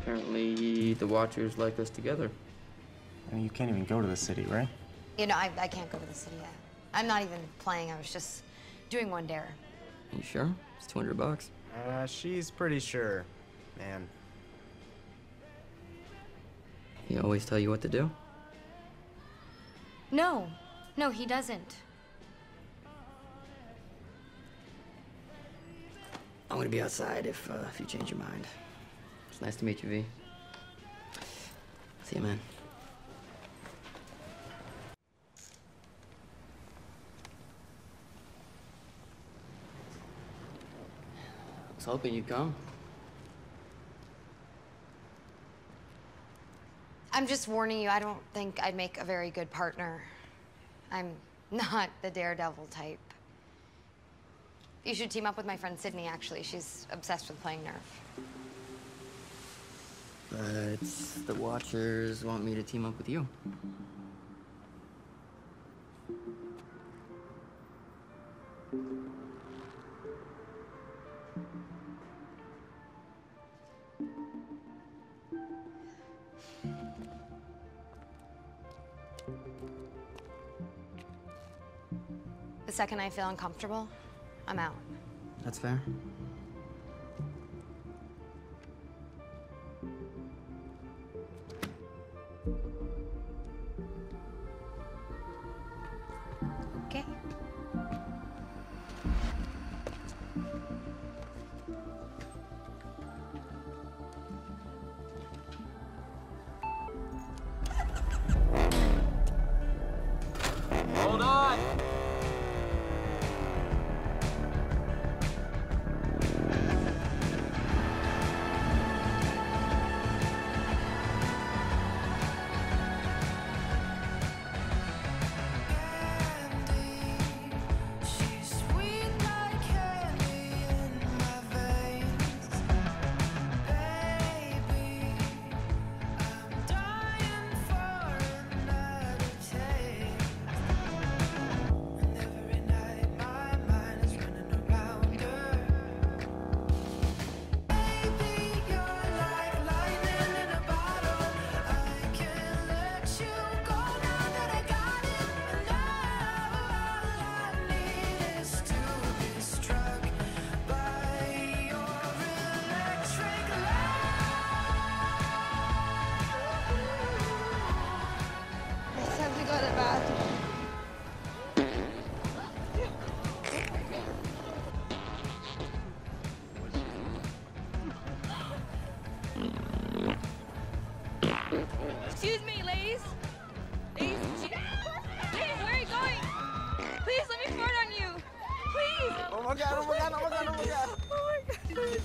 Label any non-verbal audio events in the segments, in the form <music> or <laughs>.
Apparently, the Watchers like us together. I mean, you can't even go to the city, right? You know, I, I can't go to the city. I, I'm not even playing. I was just doing one dare. You sure? It's 200 bucks. Uh, she's pretty sure, man. He always tell you what to do? No. No, he doesn't. I'm gonna be outside if uh, if you change your mind. It's nice to meet you, Vee. See you, man. I was hoping you'd come. I'm just warning you, I don't think I'd make a very good partner. I'm not the daredevil type. You should team up with my friend Sydney, actually. She's obsessed with playing Nerve. But the Watchers want me to team up with you. The second I feel uncomfortable, I'm out. That's fair. Excuse me, ladies. Ladies, ladies, where are you going? Please let me fart on you. Please. Oh my god, oh my god, oh my god, oh my god. <laughs> Oh my god.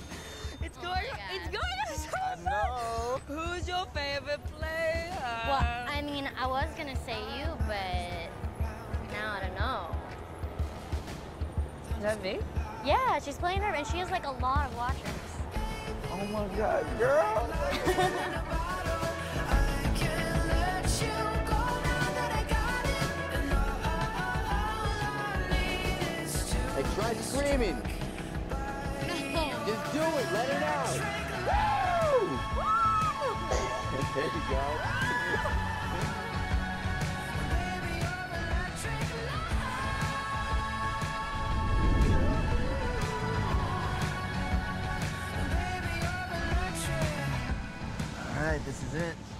It's oh going. it's going on so I know. Who's your favorite player? Well, I mean, I was gonna say you, but now I don't know. Is that me? Yeah, she's playing her, and she has like a lot of watchers. Oh my god, girl. <laughs> try screaming. Just do it. Let it out. Woo! <laughs> there you go. All right, this is it.